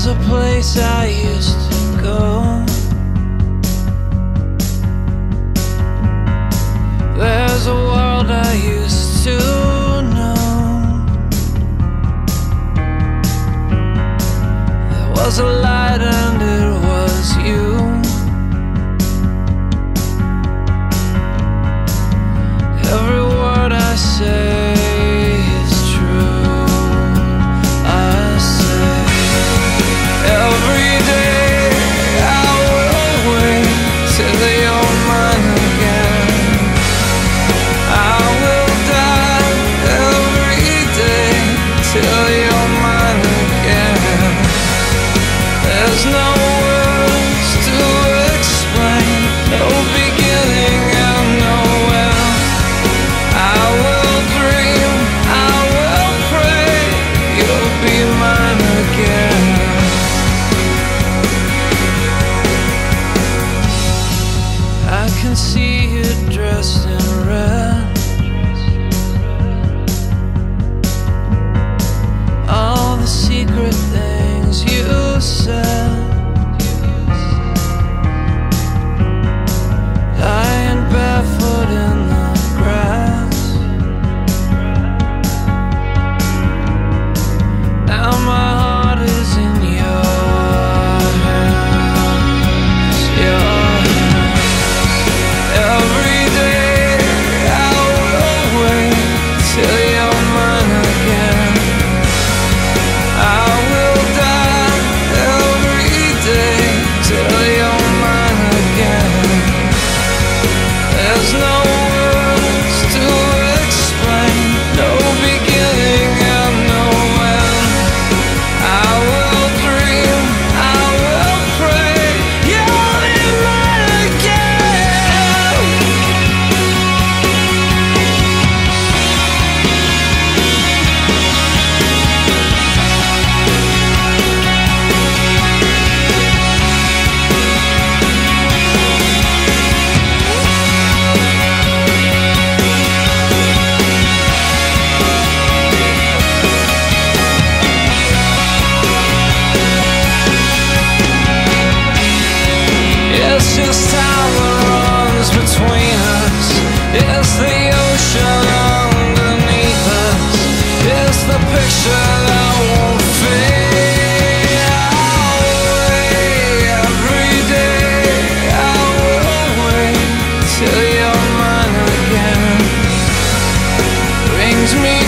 There's a place I used to go. There's a world I used to know. There was a life just how runs between us. It's the ocean underneath us. The picture that won't fade away. Every day I will wait till again brings me.